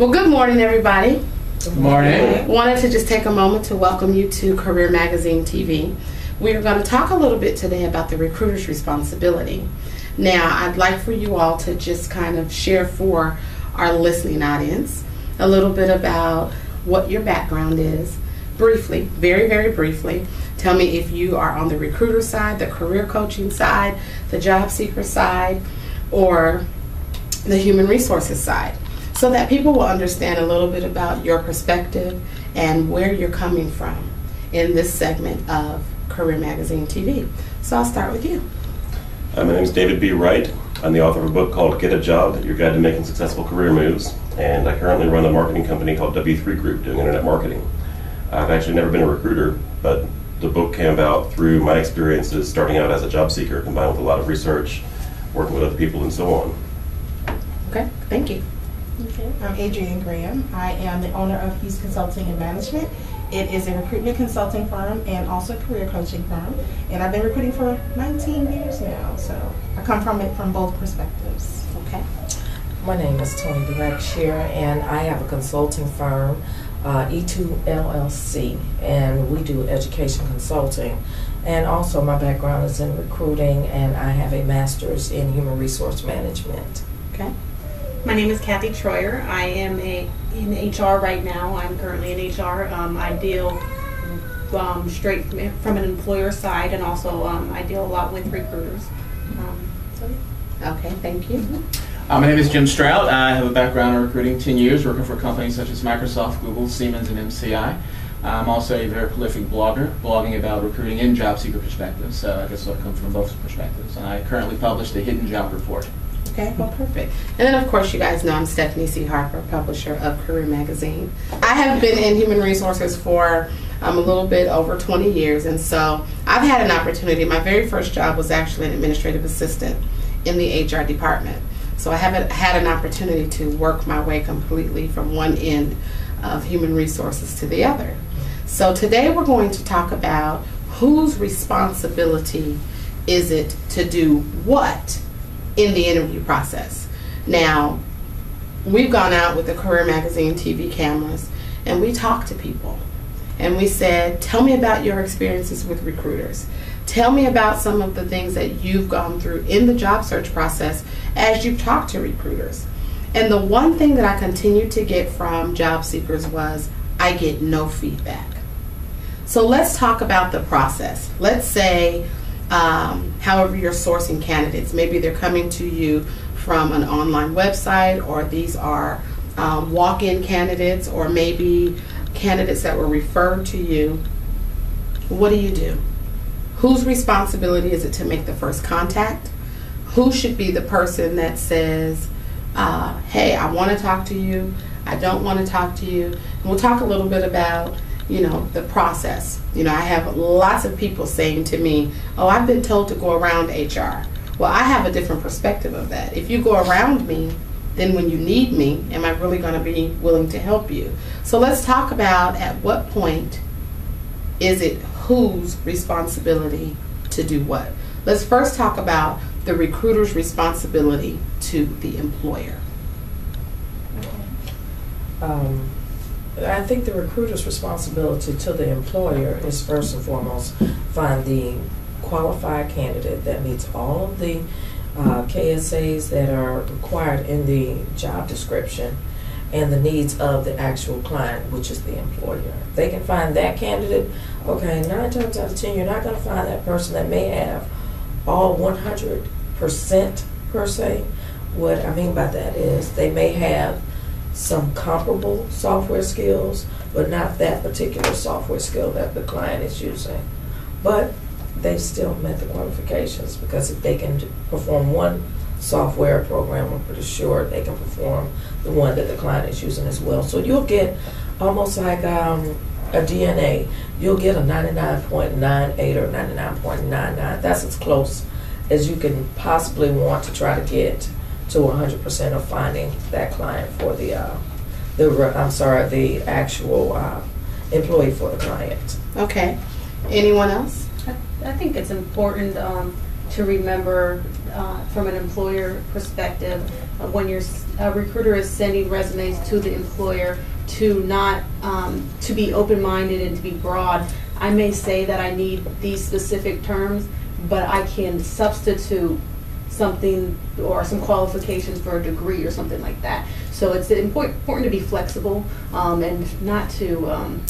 Well, good morning, everybody. Good morning. Wanted to just take a moment to welcome you to Career Magazine TV. We are going to talk a little bit today about the recruiter's responsibility. Now, I'd like for you all to just kind of share for our listening audience a little bit about what your background is, briefly, very, very briefly. Tell me if you are on the recruiter side, the career coaching side, the job seeker side, or the human resources side so that people will understand a little bit about your perspective and where you're coming from in this segment of Career Magazine TV. So I'll start with you. Uh, my name is David B. Wright. I'm the author of a book called Get a Job, Your Guide to Making Successful Career Moves. And I currently run a marketing company called W3 Group doing internet marketing. I've actually never been a recruiter, but the book came about through my experiences starting out as a job seeker combined with a lot of research, working with other people, and so on. Okay, thank you. Okay. I'm Adrienne Graham. I am the owner of Hues Consulting and Management. It is a recruitment consulting firm and also a career coaching firm. And I've been recruiting for 19 years now, so I come from it from both perspectives. Okay. My name is Tony Direcshire, and I have a consulting firm, uh, E2 LLC, and we do education consulting. And also, my background is in recruiting, and I have a master's in human resource management. Okay. My name is Kathy Troyer. I am a in HR right now. I'm currently in HR. Um, I deal um, straight from, from, an employer side, and also um, I deal a lot with recruiters. Um, so. Okay, thank you. Uh, my name is Jim Stroud. I have a background in recruiting, 10 years working for companies such as Microsoft, Google, Siemens, and MCI. I'm also a very prolific blogger, blogging about recruiting and job seeker perspectives. So I guess I come from both perspectives. And I currently publish the Hidden Job Report. Okay, well, perfect. And then, of course, you guys know I'm Stephanie C. Harper, publisher of Career Magazine. I have been in human resources for um, a little bit over 20 years, and so I've had an opportunity. My very first job was actually an administrative assistant in the HR department. So I haven't had an opportunity to work my way completely from one end of human resources to the other. So today we're going to talk about whose responsibility is it to do what in the interview process. Now, we've gone out with the Career Magazine TV cameras and we talked to people and we said, Tell me about your experiences with recruiters. Tell me about some of the things that you've gone through in the job search process as you've talked to recruiters. And the one thing that I continued to get from job seekers was, I get no feedback. So let's talk about the process. Let's say um, however you're sourcing candidates. Maybe they're coming to you from an online website, or these are um, walk in candidates, or maybe candidates that were referred to you. What do you do? Whose responsibility is it to make the first contact? Who should be the person that says, uh, hey, I want to talk to you, I don't want to talk to you? And we'll talk a little bit about you know, the process. You know, I have lots of people saying to me, oh, I've been told to go around HR. Well, I have a different perspective of that. If you go around me, then when you need me, am I really going to be willing to help you? So let's talk about at what point is it whose responsibility to do what? Let's first talk about the recruiter's responsibility to the employer. Um, I think the recruiter's responsibility to the employer is first and foremost find the qualified candidate that meets all of the uh, KSAs that are required in the job description and the needs of the actual client, which is the employer. If they can find that candidate, okay, nine times out of ten, you're not going to find that person that may have all 100% per se. What I mean by that is they may have some comparable software skills, but not that particular software skill that the client is using. But they still met the qualifications because if they can perform one software program, I'm pretty sure they can perform the one that the client is using as well. So you'll get almost like um, a DNA. You'll get a 99.98 or 99.99. That's as close as you can possibly want to try to get to 100% of finding that client for the, uh, the re- I'm sorry, the actual uh, employee for the client. Okay. Anyone else? I I think it's important um, to remember uh, from an employer perspective, uh, when your s- a recruiter is sending resumes to the employer, to not, um, to be open-minded and to be broad. I may say that I need these specific terms, but I can substitute something or some qualifications for a degree or something like that. So it's important, important to be flexible um, and not to um,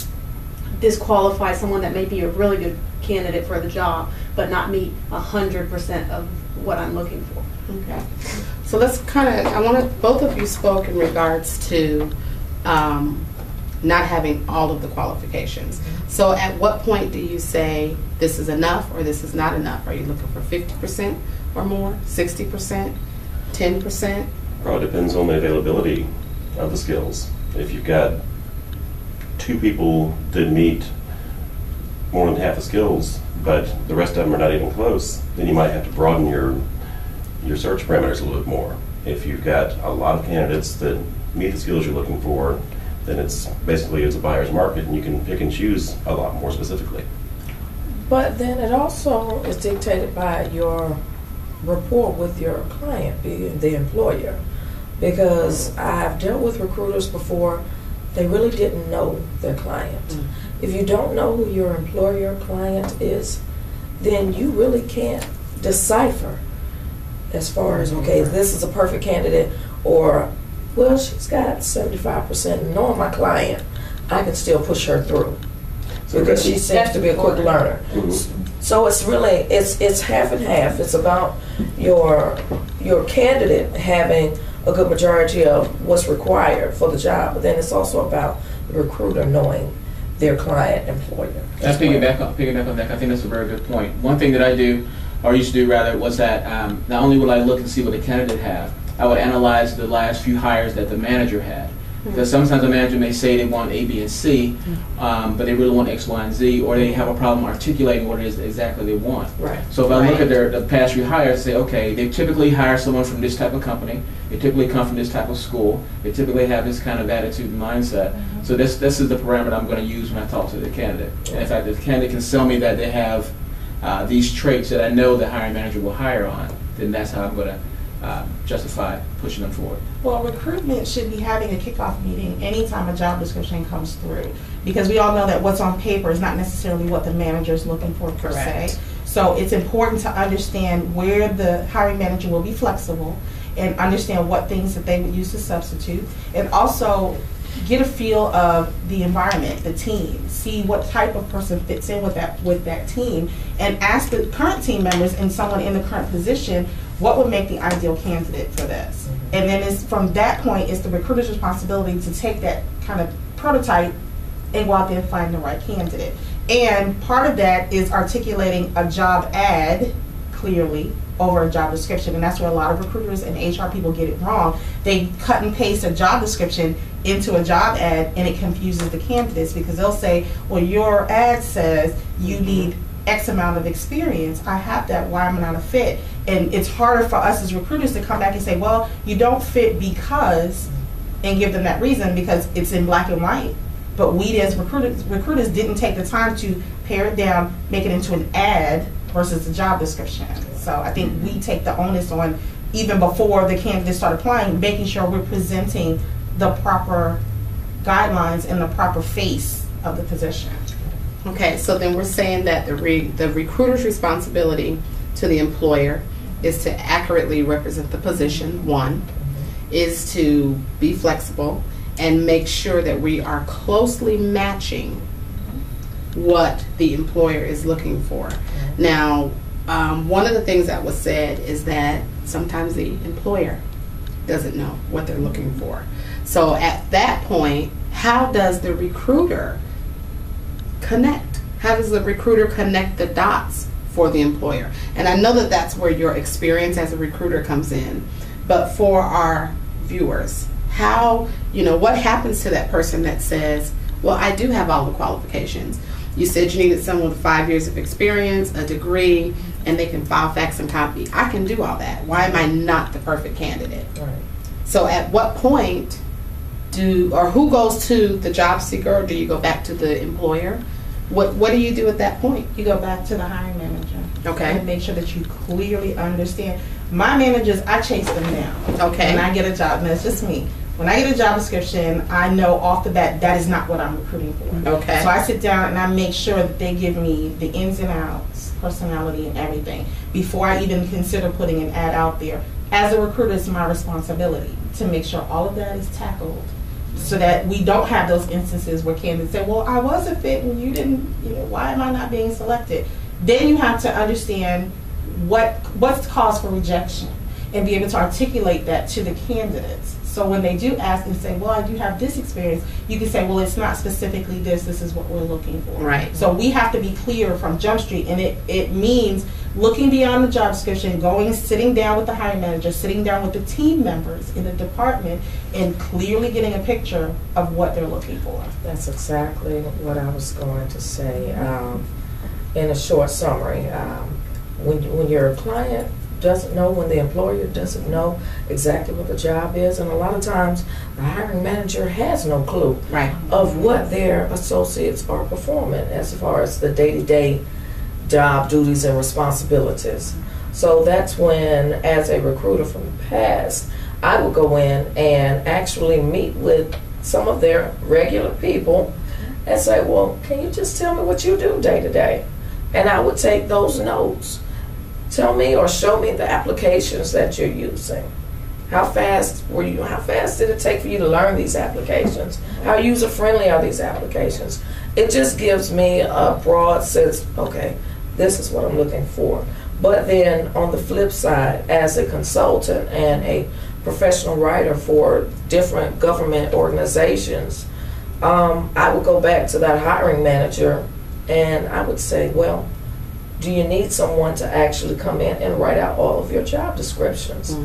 disqualify someone that may be a really good candidate for the job, but not meet hundred percent of what I'm looking for. Okay. So let's kind of, I want to, both of you spoke in regards to um, not having all of the qualifications. So at what point do you say this is enough or this is not enough? Are you looking for 50% or more, 60%, 10%? Probably depends on the availability of the skills. If you've got two people that meet more than half the skills, but the rest of them are not even close, then you might have to broaden your your search parameters a little bit more. If you've got a lot of candidates that meet the skills you're looking for, then it's basically it's a buyer's market, and you can pick and choose a lot more specifically. But then it also is dictated by your rapport with your client, being the employer. Because I've dealt with recruiters before, they really didn't know their client. Mm. If you don't know who your employer client is, then you really can't decipher as far as, okay, this is a perfect candidate, or, well, she's got 75%. Knowing my client, I can still push her through So because she seems to be a quick learner. Mhm. So it's really it's it's half and half. It's about your your candidate having a good majority of what's required for the job, but then it's also about the recruiter knowing their client employer. I piggyback on, piggyback on that. I think that's a very good point. One thing that I do, or used to do rather, was that um, not only would I look and see what the candidate have, I would analyze the last few hires that the manager had. Because sometimes a manager may say they want A, B, and C, um, but they really want X, Y, and Z, or they have a problem articulating what it is exactly they want. Right. So if I look Right. at their the past few hires, say, okay, they typically hire someone from this type of company. They typically come from this type of school. They typically have this kind of attitude and mindset. So this this is the parameter I'm going to use when I talk to the candidate. And in fact, if the candidate can sell me that they have uh, these traits that I know the hiring manager will hire on, then that's how I'm going to uh, justify pushing them forward. Well, recruitment should be having a kickoff meeting anytime a job description comes through. Because we all know that what's on paper is not necessarily what the manager is looking for per Correct. se. So it's important to understand where the hiring manager will be flexible and understand what things that they would use to substitute. And also get a feel of the environment, the team, see what type of person fits in with that with that team, and ask the current team members and someone in the current position what would make the ideal candidate for this. Mm-hmm. And then it's from that point, it's the recruiter's responsibility to take that kind of prototype and go out there and find the right candidate. And part of that is articulating a job ad clearly over a job description. And that's where a lot of recruiters and HR people get it wrong. They cut and paste a job description into a job ad and it confuses the candidates because they'll say, well, your ad says you mm-hmm. need X amount of experience. I have that. Why am I not a fit? And it's harder for us as recruiters to come back and say, well, you don't fit because, and give them that reason because it's in black and white. But we as recruiters, recruiters didn't take the time to pare it down, make it into an ad versus a job description. So I think we mm-hmm. take the onus on, even before the candidates start applying, making sure we're presenting the proper guidelines and the proper face of the position. Okay, so then we're saying that the re, the recruiter's responsibility to the employer is to accurately represent the position, one, is to be flexible, and make sure that we are closely matching what the employer is looking for. Now, um, one of the things that was said is that sometimes the employer doesn't know what they're looking for. So at that point, how does the recruiter connect? How does the recruiter connect the dots for the employer? And I know that that's where your experience as a recruiter comes in. But for our viewers, how, you know, what happens to that person that says, well, I do have all the qualifications. You said you needed someone with five years of experience, a degree, and they can file, fax, and copy. I can do all that. Why am I not the perfect candidate? Right. So at what point do, or who goes to the job seeker, or do you go back to the employer? What What do you do at that point? You go back to the hiring manager. Okay. And make sure that you clearly understand. My managers, I chase them down. Okay. When I get a job, and it's just me. When I get a job description, I know off the bat that is not what I'm recruiting for. Okay. So I sit down and I make sure that they give me the ins and outs, personality, and everything before I even consider putting an ad out there. As a recruiter, it's my responsibility to make sure all of that is tackled so that we don't have those instances where candidates say, well, I was a fit and you didn't, you know, why am I not being selected? Then you have to understand what what's the cause for rejection and be able to articulate that to the candidates. So when they do ask and say, well, I do have this experience, you can say, well, it's not specifically this, this is what we're looking for. Right. So we have to be clear from Jump Street, and it, it means looking beyond the job description, going, sitting down with the hiring manager, sitting down with the team members in the department, and clearly getting a picture of what they're looking for. That's exactly what I was going to say. Um, in a short summary, um, when, when a client doesn't know, when the employer doesn't know exactly what the job is, and a lot of times the hiring manager has no clue Right. of what their associates are performing as far as the day to day job duties and responsibilities. So that's when, as a recruiter from the past, I would go in and actually meet with some of their regular people and say, Well, can you just tell me what you do day to day? And I would take those notes. Tell me or show me the applications that you're using. How fast were you? How fast did it take for you to learn these applications? How user friendly are these applications? It just gives me a broad sense. Okay, this is what I'm looking for. But then on the flip side, as a consultant and a professional writer for different government organizations, um, I would go back to that hiring manager and I would say, well, do you need someone to actually come in and write out all of your job descriptions?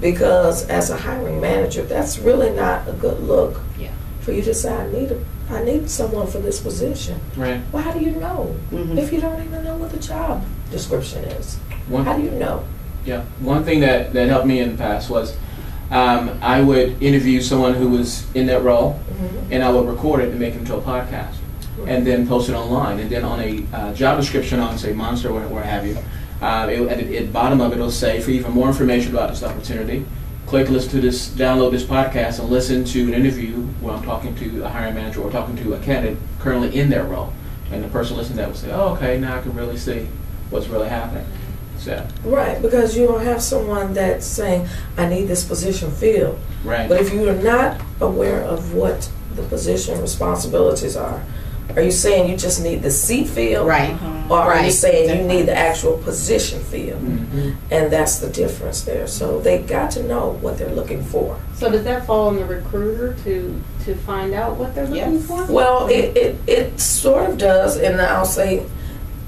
Because as a hiring manager, that's really not a good look Yeah. for you to say, I need a, I need someone for this position. Right. Well, how do you know Mhm. if you don't even know what the job description is? One, How do you know? Yeah, one thing that, that helped me in the past was um, I would interview someone who was in that role, and I would record it and make it into a podcast, and then post it online. And then on a uh, job description on, say, Monster or where have you, uh, it, at the bottom of it, it'll say, for even more information about this opportunity, click listen to this, download this podcast, and listen to an interview where I'm talking to a hiring manager or talking to a candidate currently in their role. And the person listening to that will say, oh, okay, now I can really see what's really happening. So, Right, because you don't have someone that's saying, I need this position filled. right. But if you are not aware of what the position responsibilities are, are you saying you just need the seat filled? Right. Or are you Right. saying you need the actual position filled? Mhm. And that's the difference there. So they got to know what they're looking for. So does that fall on the recruiter to, to find out what they're looking Yes. for? Well, it, it, it sort of does, and I'll say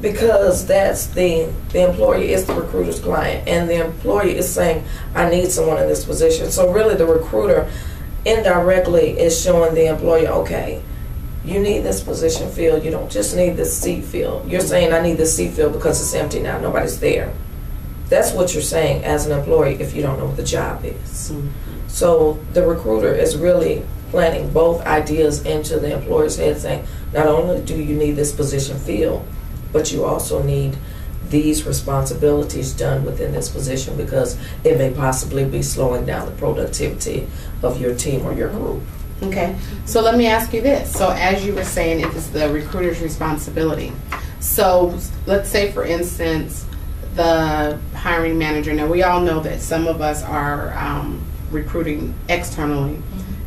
because that's the the employee is the recruiter's client, and the employee is saying, "I need someone in this position." So really, the recruiter indirectly is showing the employer, "Okay, you need this position filled. You don't just need this seat filled. You're saying I need this seat filled because it's empty now. Nobody's there." That's what you're saying as an employee if you don't know what the job is. Mm-hmm. So the recruiter is really planting both ideas into the employer's head, saying, not only do you need this position filled, but you also need these responsibilities done within this position because it may possibly be slowing down the productivity of your team or your group. Okay, so let me ask you this. So, as you were saying, it's the recruiter's responsibility, so let's say, for instance, the hiring manager. Now, we all know that some of us are um, recruiting externally,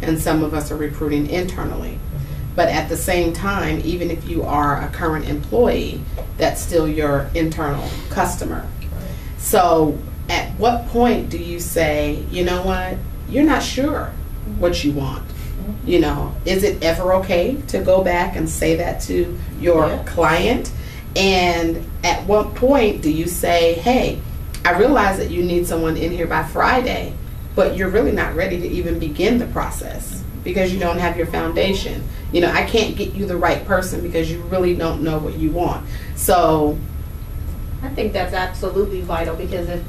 and some of us are recruiting internally. But at the same time, even if you are a current employee, that's still your internal customer. So, at what point do you say, you know what, you're not sure what you want? You know, is it ever okay to go back and say that to your Yeah. client? And at what point do you say, hey, I realize that you need someone in here by Friday, but you're really not ready to even begin the process because you don't have your foundation. You know, I can't get you the right person because you really don't know what you want. So, I think that's absolutely vital because if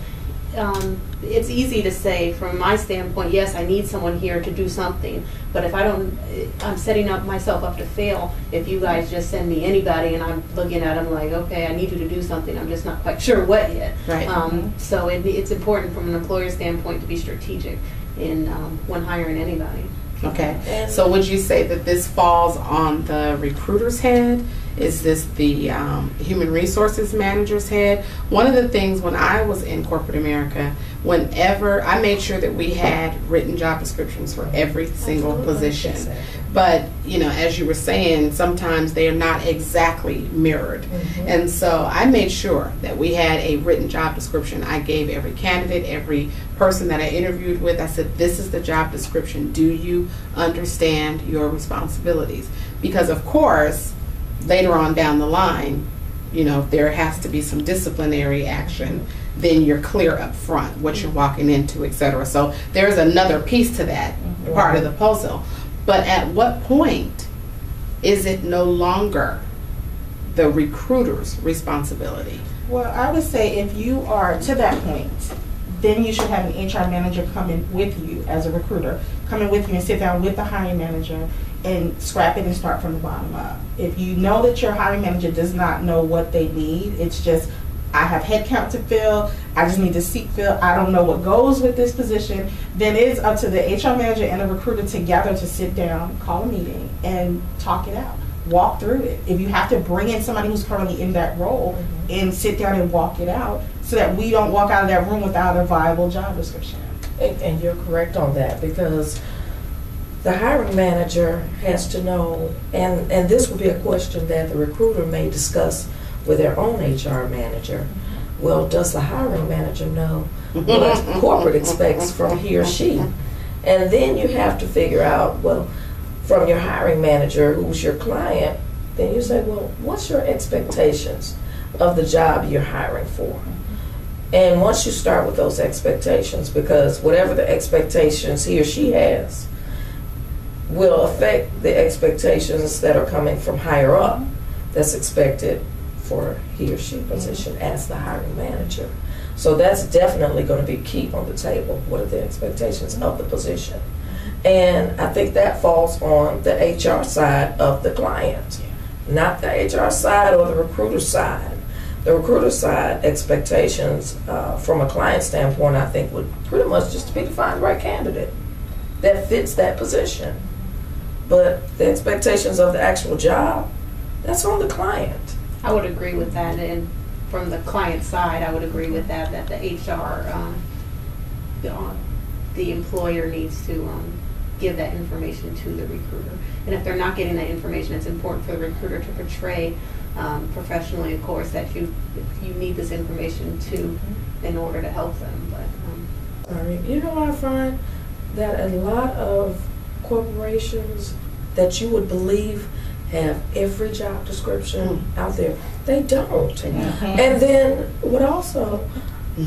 um, it's easy to say from my standpoint, yes, I need someone here to do something, but if I don't, I'm setting up myself up to fail if you guys just send me anybody and I'm looking at them like, okay, I need you to do something, I'm just not quite sure what yet. Right. Um, so it, it's important from an employer standpoint to be strategic in um, when hiring anybody. okay. And- So, would you say that this falls on the recruiter's head? Is this the um, human resources manager's head? One of the things when I was in corporate America, whenever I made sure that we had written job descriptions for every single position. But, you know, as you were saying, sometimes they are not exactly mirrored. Mhm. And so I made sure that we had a written job description. I gave every candidate, every person that I interviewed with, I said, This is the job description. Do you understand your responsibilities? Because, of course, later on down the line, you know, if there has to be some disciplinary action, then you're clear up front what you're walking into, et cetera. So there's another piece to that mm-hmm. part of the puzzle. But at what point is it no longer the recruiter's responsibility? Well, I would say if you are to that point, then you should have an HR manager come in with you as a recruiter, come in with you and sit down with the hiring manager and scrap it and start from the bottom up. If you know that your hiring manager does not know what they need, it's just I have headcount to fill. I just need to seat fill. I don't know what goes with this position. Then it's up to the HR manager and the recruiter together to sit down, call a meeting, and talk it out. Walk through it. If you have to bring in somebody who's currently in that role mm-hmm. and sit down and walk it out, so that we don't walk out of that room without a viable job description. And, and you're correct on that because the hiring manager has to know, and, and this would be a question that the recruiter may discuss with their own HR manager. Well, does the hiring manager know what corporate expects from he or she? And then you have to figure out, well, from your hiring manager, who's your client, then you say, well, what's your expectations of the job you're hiring for? And once you start with those expectations, because whatever the expectations he or she has will affect the expectations that are coming from higher up that's expected for he or she position as the hiring manager. So that's definitely going to be key on the table. What are the expectations of the position? And I think that falls on the HR side of the client, not the HR side or the recruiter side. The recruiter side expectations uh, from a client standpoint, I think, would pretty much just be to find the right candidate that fits that position. But the expectations of the actual job, that's on the client. I would agree with that, and from the client side, I would agree with that, that the HR, um, the, uh, the employer needs to, um, give that information to the recruiter. And if they're not getting that information, it's important for the recruiter to portray, um, professionally, of course, that you, you need this information to, in order to help them, but, um, Sorry. You know what I find? That a lot of corporations that you would believe have every job description mm. out there, they don't. Mm-hmm. And then what also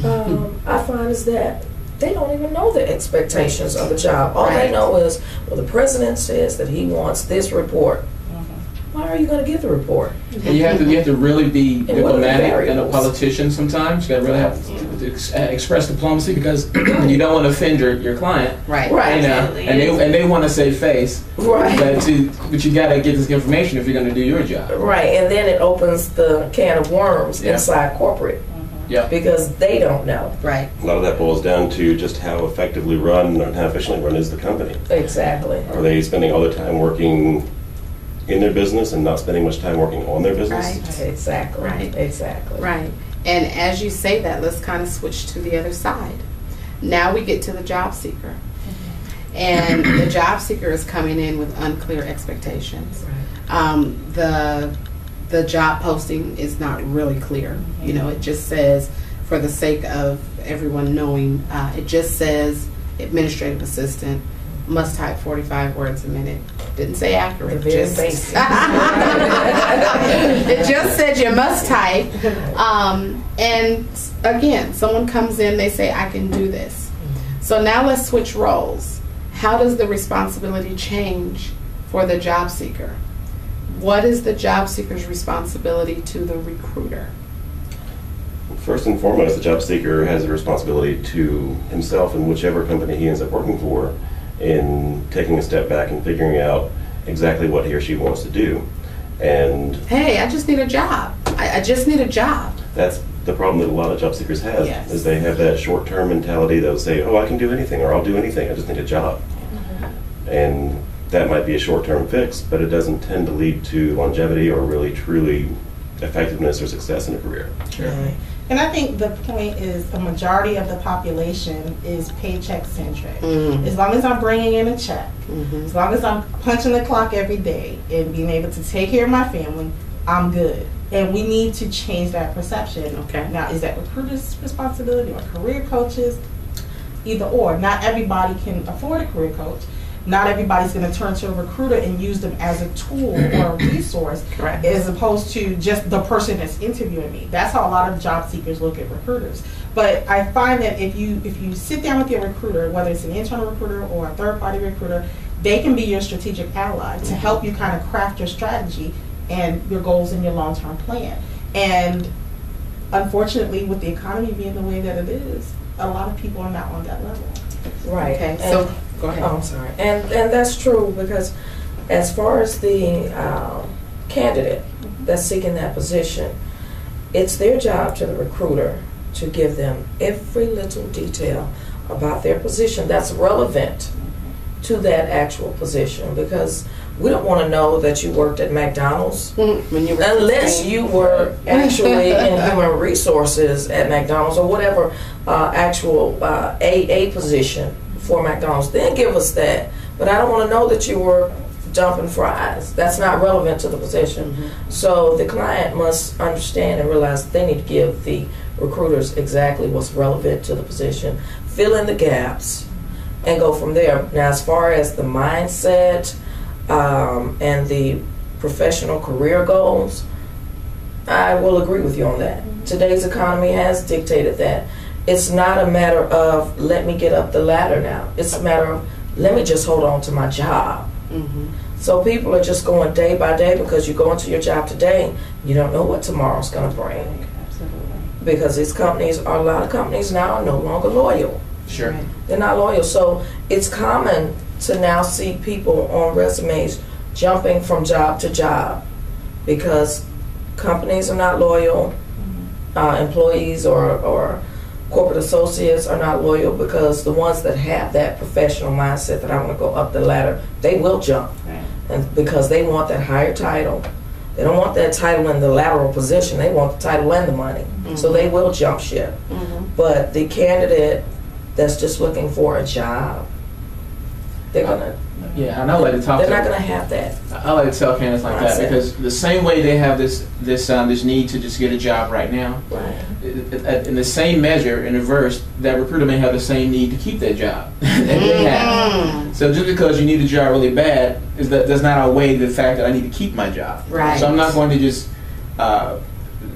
um, I find is that they don't even know the expectations of the job. All Right. they know is, well, the president says that he wants this report. Mm-hmm. Why are you going to get the report? And you have to you have to really be what are the diplomatic and a politician sometimes. You got to really have to, to ex- uh, express diplomacy because you don't want to offend your, your client. Right. Right. You know, Absolutely. and they and they want to save face. Right. But to but you got to get this information if you're going to do your job. Right, and then it opens the can of worms Yeah. inside corporate Yeah. because they don't know. Right. A lot of that boils down to just how effectively run and how efficiently run is the company. Exactly. Are they spending all their time working in their business and not spending much time working on their business? Right. Exactly. Right. Exactly. Right. And as you say that, let's kind of switch to the other side. Now we get to the job seeker. and the job seeker is coming in with unclear expectations. Um, the the job posting is not really clear. You know, it just says, for the sake of everyone knowing, uh, it just says administrative assistant must type 45 words a minute. Didn't say accurate. The very just, basic. it just said you must type. Um, and again, someone comes in, they say, I can do this. So now let's switch roles. How does the responsibility change for the job seeker? What is the job seeker's responsibility to the recruiter? First and foremost, the job seeker has a responsibility to himself and whichever company he ends up working for in taking a step back and figuring out exactly what he or she wants to do. And Hey, I just need a job. I, I just need a job. that's the problem that a lot of job seekers have Yes. is they have that short-term mentality they'll say oh i can do anything or i'll do anything i just need a job mm-hmm. and that might be a short-term fix but it doesn't tend to lead to longevity or really truly effectiveness or success in a career Right. And I think the point is the majority of the population is paycheck centric. Mm. As long as I'm bringing in a check, Mhm. as long as I'm punching the clock every day and being able to take care of my family, I'm good. And we need to change that perception. Okay. Now, is that recruiters' responsibility or career coaches? Either or. Not everybody can afford a career coach. Not everybody's going to turn to a recruiter and use them as a tool or a resource Correct. as opposed to just the person that's interviewing me. That's how a lot of job seekers look at recruiters. But I find that if you if you sit down with your recruiter, whether it's an internal recruiter or a third party recruiter, they can be your strategic ally to mm-hmm. help you kind of craft your strategy and your goals and your long term plan. And unfortunately, with the economy being the way that it is, a lot of people are not on that level. Right. Okay, And- so go ahead. Oh, I'm sorry. And and that's true because as far as the um, candidate that's seeking that position, it's their job to the recruiter to give them every little detail about their position that's relevant to that actual position because we don't want to know that you worked at McDonald's When you were unless 16. you were actually in human resources at McDonald's or whatever uh, actual uh, AA position for McDonald's, then give us that. But I don't want to know that you were dumping fries. That's not relevant to the position. So the client must understand and realize they need to give the recruiters exactly what's relevant to the position, fill in the gaps, and go from there. Now, as far as the mindset um, and the professional career goals, I will agree with you on that. Today's economy has dictated that. It's not a matter of let me get up the ladder now. It's a matter of let me just hold on to my job. Mhm. So people are just going day by day because you go into your job today, you don't know what tomorrow's going to bring. Because these companies, are, a lot of companies now are no longer loyal. Sure. They're not loyal. So it's common to now see people on resumes jumping from job to job because companies are not loyal, uh, employees or, or corporate associates are not loyal because the ones that have that professional mindset that I want to go up the ladder, they will jump. Right. And because they want that higher title. They don't want that title in the lateral position. They want the title and the money. So they will jump ship. Mhm. But the candidate that's just looking for a job, they're gonna Yeah, and I like to talk they're to not gonna have that. I like to tell candidates like that because the same way they have this this um, this need to just get a job right now, Right. i- i- in the same measure, in reverse, that recruiter may have the same need to keep that job that they have. Mm. So just because you need a job really bad is that does not outweigh the fact that I need to keep my job. Right. So I'm not going to just uh,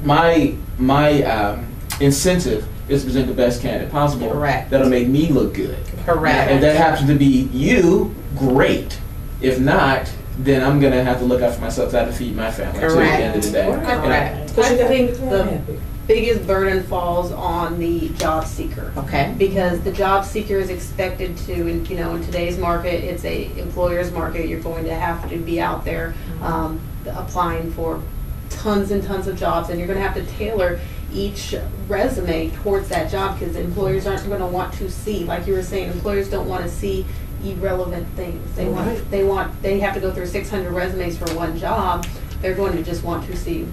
my my um, incentive is to present the best candidate possible. Correct. That'll make me look good. Correct. If that happens to be you, great. If not, then I'm gonna have to look out for myself. I have to feed my family to the Correct. end of the day. Correct. Because I think the- biggest burden falls on the job seeker. Okay. Because the job seeker is expected to, and you know, in today's market, it's a employer's market. You're going to have to be out there um, applying for tons and tons of jobs, and you're going to have to tailor each resume towards that job because employers aren't going to want to see, like you were saying, employers don't want to see irrelevant things. They want, Right. they want, they have to go through 600 resumes for one job. They're going to just want to see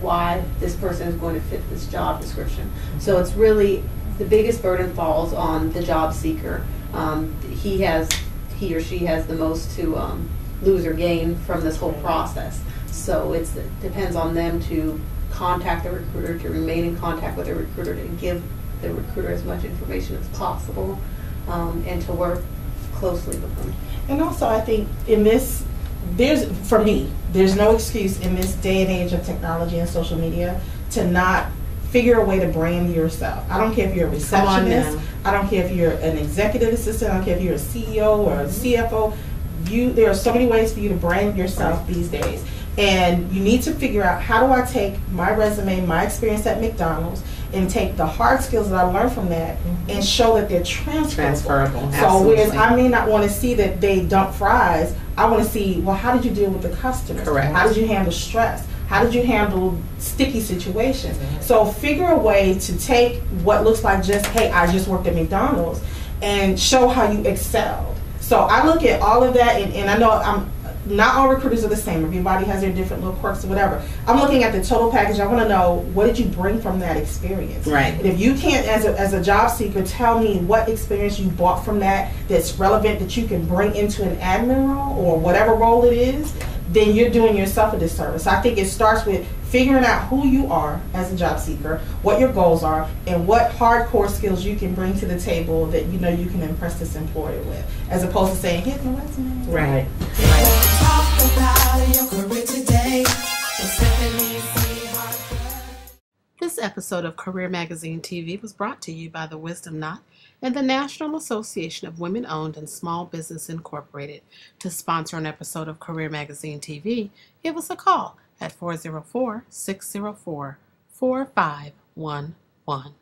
why this person is going to fit this job description. So it's really, the biggest burden falls on the job seeker um, he has, he or she has the most to um, lose or gain from this whole process. So it's, it depends on them to contact the recruiter, to remain in contact with the recruiter, to give the recruiter as much information as possible, um, and to work closely with them. And also, I think in this, there's for me, there's no excuse in this day and age of technology and social media to not figure a way to brand yourself. I don't care if you're a Come on receptionist. now. I don't care if you're an executive assistant. I don't care if you're a CEO or a CFO. You, there are so many ways for you to brand yourself these days. And you need to figure out how do I take my resume, my experience at McDonald's, and take the hard skills that I learned from that mm-hmm. and show that they're transferable. Transferable, So whereas. I may not want to see that they dump fries, I want to see, well, how did you deal with the customers? Correct. How did you handle stress? How did you handle sticky situations? Mm-hmm. So figure a way to take what looks like just, hey, I just worked at McDonald's and show how you excelled. So I look at all of that and, and I know I'm not all recruiters are the same. Everybody has their different little quirks or whatever. I'm looking at the total package. I want to know what did you bring from that experience? Right. And if you can't, as a, as a job seeker, tell me what experience you bought from that that's relevant that you can bring into an admin role or whatever role it is, then you're doing yourself a disservice. I think it starts with figuring out who you are as a job seeker, what your goals are, and what hardcore skills you can bring to the table that you know you can impress this employer with, as opposed to saying, "Here's my resume." Right. Talk This episode of Career Magazine TV was brought to you by the Wisdom Knot and the National Association of Women Owned and Small Business Incorporated. To sponsor an episode of Career Magazine TV, give us a call at 404 604 4511.